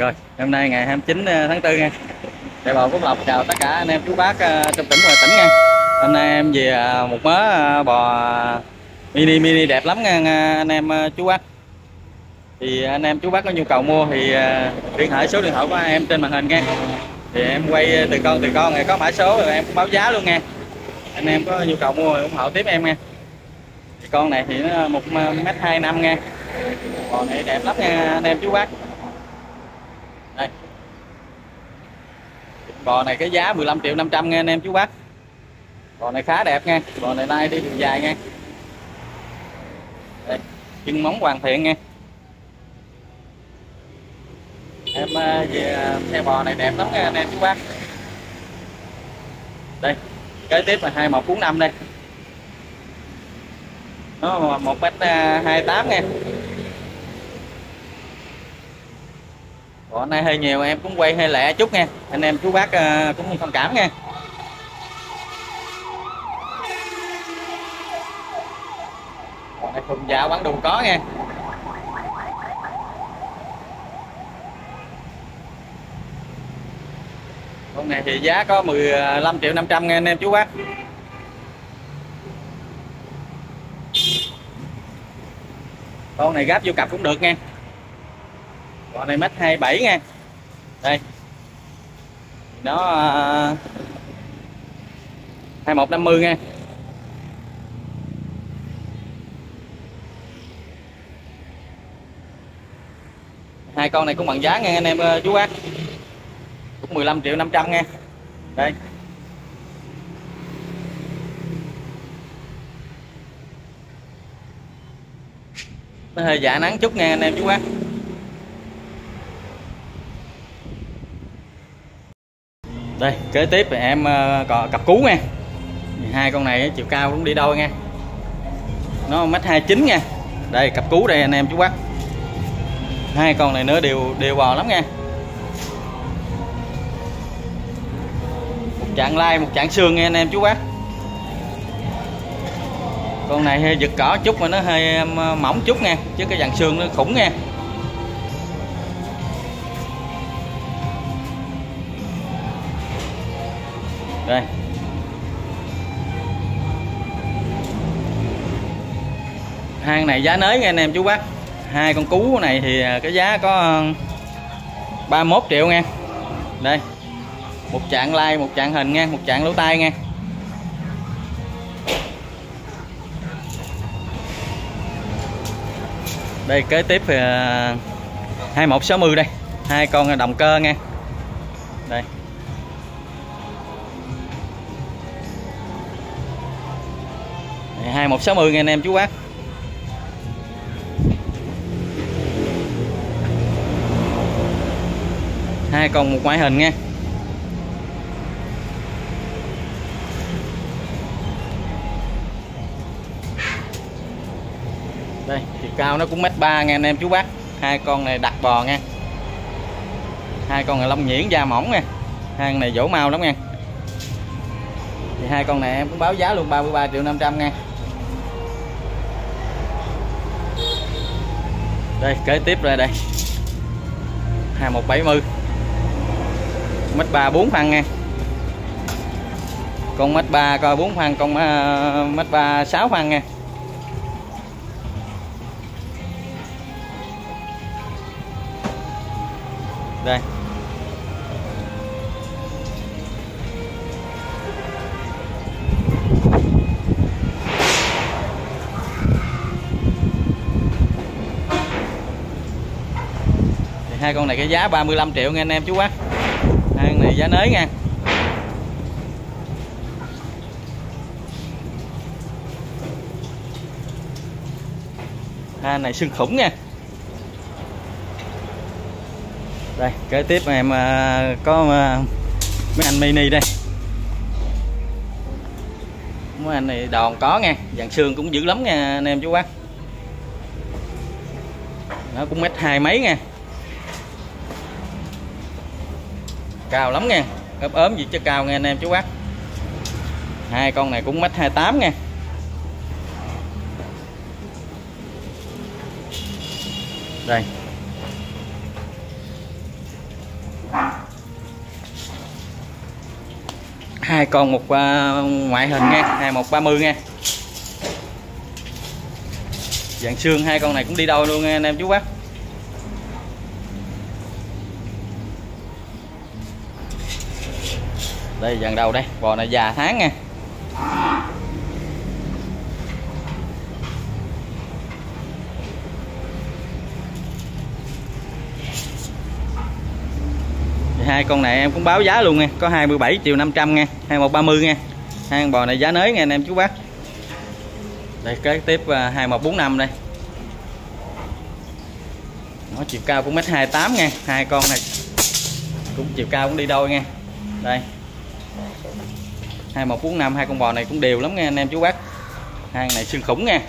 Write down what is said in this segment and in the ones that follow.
Rồi, hôm nay ngày 29 ờ, tháng 4 nha. Đại bò Phúc Lộc chào tất cả anh em chú bác ờ, trong tỉnh ngoài tỉnh nha. Hôm nay em về ờ, một mớ bò mini mini đẹp lắm nha anh em chú bác. Thì anh em chú bác có nhu cầu mua thì liên hệ số điện thoại của em trên màn hình nha. Thì em quay từ con từ con này có mã số rồi em cũng báo giá luôn nha. Anh em có nhu cầu mua thì ủng hộ tiếp em nha. Thì con này thì nó một mét hai năm nha. Bò này đẹp lắm nha anh em chú bác. Bò này cái giá 15 triệu 500 nghe anh em chú bác. Bò này khá đẹp nha bò này lai đi đường dài nha đây, chân móng hoàn thiện nha em à, về à, theo bò này đẹp lắm nha anh em chú bác. Đây kế tiếp là 2145 đây. Nó 1m28 à, nha còn nay hơi nhiều, em cũng quay hơi lẹ chút nha anh em chú bác ờ, cũng thông cảm nha còn đây phun dạo bán đồ có nha con này thì giá có 15 triệu 500 nha anh em chú bác. Con này gáp vô cặp cũng được nha con này mét 27 nha. Đây. Nó uh, 2150 nha. Hai con này cũng bằng giá nha anh em ờ, chú bác. Cũng 15 triệu 500 nha. Đây. Nó hơi dạ nắng chút nha anh em chú bác. Đây, kế tiếp thì em ờ, có cặp cú nha. Hai con này chiều cao cũng đi đôi nha. Nó mét hai chín nha. Đây, cặp cú đây anh em chú bác. Hai con này nữa đều đều bò lắm nha. Một trạng lai, một trạng xương nha anh em chú bác. Con này hơi giật cỏ chút mà nó hơi ờ, mỏng chút nha, chứ cái dạng xương nó khủng nha. Đây. Hai này giá nới nha anh em chú bác. Hai con cú này thì à, cái giá có à, 31 triệu nha. Đây, một trạng like một trạng hình nha, một trạng lỗ tai nha. Đây, kế tiếp thì à, 2160 đây. Hai con đồng cơ nha. 2160 nghe anh em chú bác. Hai con một ngoại hình nha đây, chiều cao nó cũng mét ba nha anh em chú bác. Hai con này đặt bò nha hai con này lông nhuyễn da mỏng nha hai con này dỗ mau lắm nha thì hai con này em cũng báo giá luôn 33 triệu 500 nha đây, kế tiếp ra đây. 2170 mét ba bốn phân nha. Con mét ba coi bốn phân con ờ, mét ba sáu phân nha. Hai con này cái giá 35 triệu nha anh em chú bác. Hai con này giá nới nha. Hai này xương khủng nha. Đây, kế tiếp em à, có à, mấy anh mini đây. Mấy anh này đòn có nha, dàn xương cũng dữ lắm nha anh em chú bác. Nó cũng mét hai mấy nha. cao lắm nha ốp ốm gì chứ cao nghe anh em chú bác. Hai con này cũng mét 28 nha đây. Hai con một à, ngoại hình nha hai một ba mươi nha dạng xương hai con này cũng đi đâu luôn nha anh em chú bác. Đây, dàn đầu đây. Bò này già tháng nha. Hai con này em cũng báo giá luôn nha. Có 27 triệu 500 nha. 2130 nha. Hai con bò này giá nới nha, anh em chú bác. Đây, kế tiếp à, 2145 đây. Nó chiều cao cũng mét 28 nha. Hai con này cũng chiều cao cũng đi đôi nha. Đây. 2145 hai con bò này cũng đều lắm nha anh em chú bác. Hai này xương khủng nha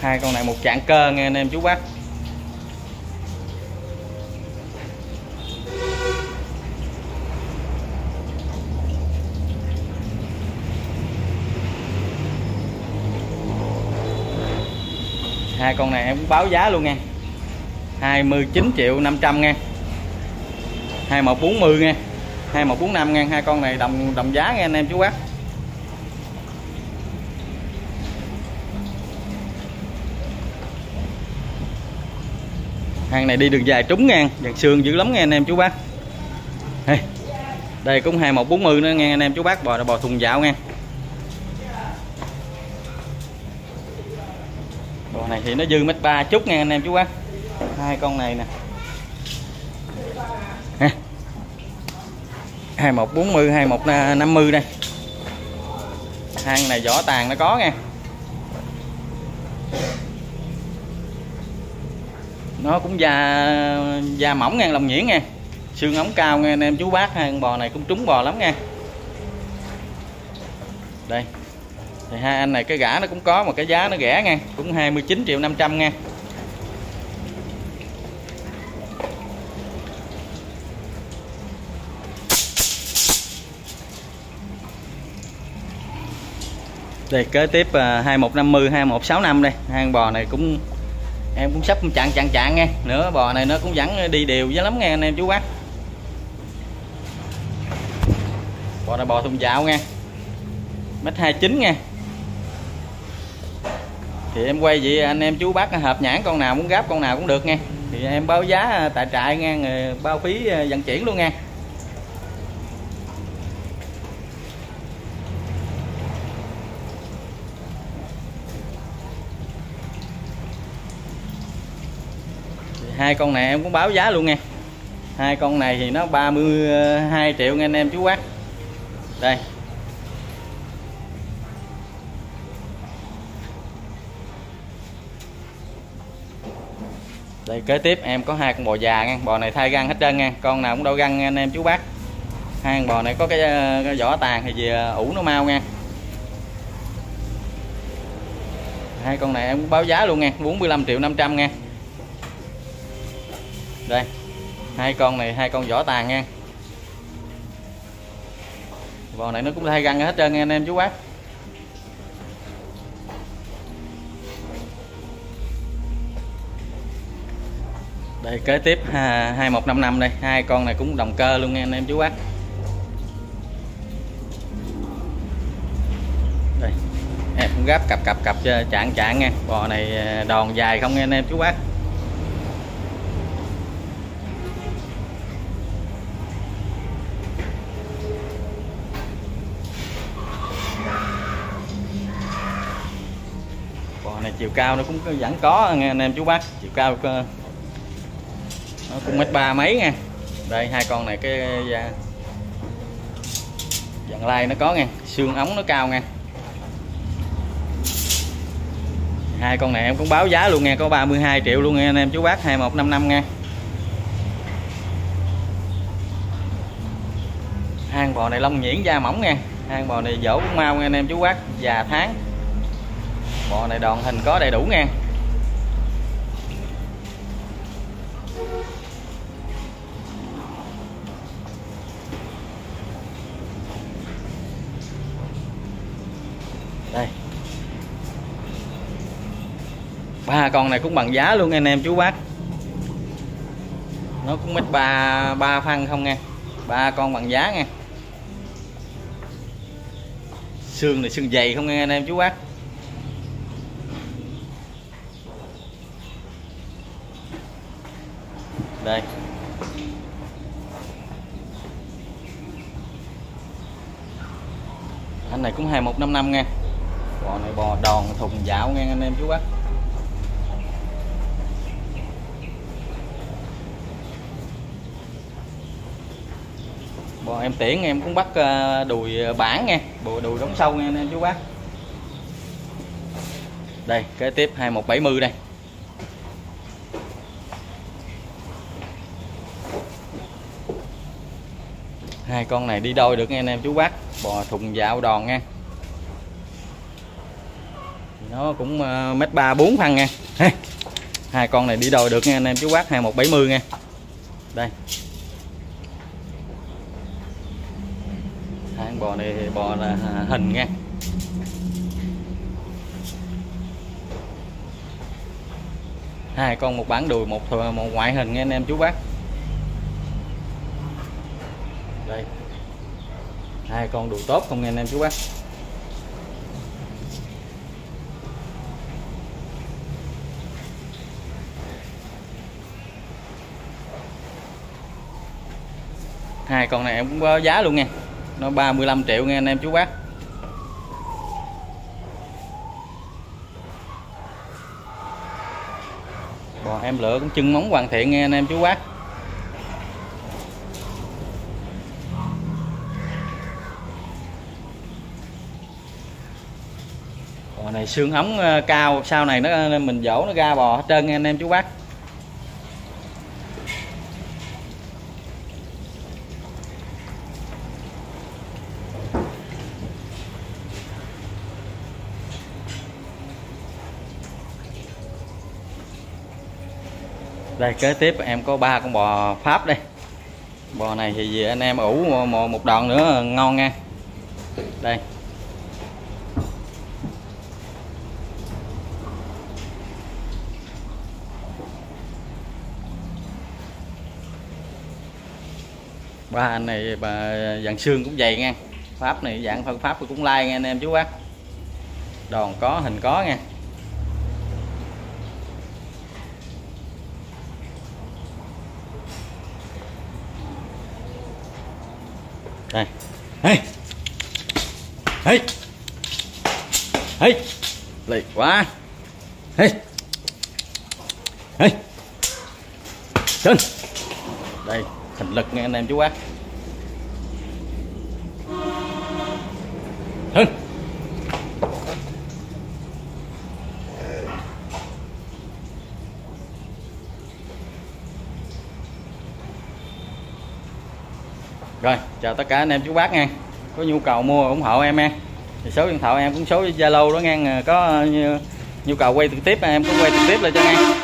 hai con này một trạng cơ nghe anh em chú bác. Hai con này em cũng báo giá luôn nha 29 triệu 500 nha 2140 nha 2145 nha hai con này đồng đồng giá nha anh em chú bác. Hàng này đi đường dài trúng ngang dàn xương dữ lắm nghe anh em chú bác. Đây, đây cũng 2140 nữa nghe anh em chú bác bò bò thùng dạo nha bò này thì nó dư mét ba chút nha anh em chú bác. Hai con này nè. Hai một bốn mươi, hai một năm mươi đây. Hang này vỏ tàn nó có nha. Nó cũng da da mỏng ngang lòng nhuyễn nha. Xương ống cao nghe anh em chú bác hai con bò này cũng trúng bò lắm nha. Đây. Thì hai anh này cái gã nó cũng có một cái giá nó rẻ nha. Cũng 29 triệu 500 nha. Đây kế tiếp à, 2150 2165 đây. Hang bò này cũng em cũng sắp chặn chặn chặn nghe, nữa bò này nó cũng vẫn đi đều với lắm nghe anh em chú bác bò này bò thùng dạo nghe, mét 29 nghe, thì em quay vậy anh em chú bác hợp nhãn con nào muốn gáp con nào cũng được nghe, thì em báo giá à, tại trại nghe, bao phí à, vận chuyển luôn nghe. Hai con này em cũng báo giá luôn nha. Hai con này thì nó 32 triệu nha anh em chú bác đây. Đây kế tiếp em có hai con bò già nha. Bò này thay găng hết trơn nha. Con nào cũng đâu găng nha anh em chú bác hai con bò này có cái, cái vỏ tàn thì về ủ nó mau nha. Hai con này em cũng báo giá luôn nha. 45 triệu 500 nha đây, hai con này, hai con vỏ tàn nha. Bò này nó cũng thay găng hết trơn nha anh em, chú bác. Đây, kế tiếp hai một năm năm đây. Hai con này cũng đồng cơ luôn nha anh em, chú bác. Đây, em cũng gáp cặp cặp cặp chạng chạng nha. Bò này à, đòn dài không nha anh em, chú bác. Chiều cao nó cũng vẫn có, nghe anh em chú bác, chiều cao nó cũng mét ba mấy nha đây, hai con này cái dạ. dặn lai nó có nha xương ống nó cao nha hai con này em cũng báo giá luôn nha có 32 triệu luôn nha anh em chú bác 2155 nha hang bò này lông nhuyễn da mỏng nha hang bò này dỗ cũng mau nha anh em chú bác, già tháng bò này đòn hình có đầy đủ nha đây. Ba con này cũng bằng giá luôn anh em chú bác. Nó cũng mét ba ba phân không nha ba con bằng giá nha xương này xương dày không nghe anh em chú bác. Đây. Anh này cũng 2155 nha bò này bò đòn thùng dạo nghe anh em chú bác. Bò em tiễn em cũng bắt ờ, đùi ờ, bản nha bò đùi đóng sâu nha anh em chú bác. Đây, kế tiếp 2170 đây. Hai con này đi đôi được nha anh em chú bác. Bò thùng dạo đòn nha. Nó cũng uh, mét ba bốn phân nha. Hai con này đi đôi được nha anh em chú bác. 2170 nha. Đây. Hai con bò này bò là hình nha. Hai con một bản đùi một một ngoại hình nha anh em chú bác đây. Hai con đủ tốt, không nghe anh em chú bác. Hai con này em cũng có giá luôn nha. Nó 35 triệu nghe anh em chú bác. Bò em lựa cũng chân móng hoàn thiện nghe anh em chú bác. Này xương ống ờ, cao sau này nó ờ, mình dỗ nó ra bò hết trơn nha anh em chú bác. Đây kế tiếp em có ba con bò pháp đây. Bò này thì anh em ủ một, một đòn nữa ngon nha. Đây. Ba anh này, bà dạng xương cũng dày nha pháp này, dạng phân pháp cũng lai nha anh em chú bác. Đòn có, hình có nha đây. Hey. Hey. Hey. Lì quá. Hey. Hey. Trên đây thành lực nghe anh em chú bác. Hưng. Rồi, chào tất cả anh em chú bác nha. Có nhu cầu mua ủng hộ em nha. Thì số điện thoại em cũng số zalo đó nha. Có nhu cầu quay trực tiếp, em cũng quay trực tiếp lại cho nghe.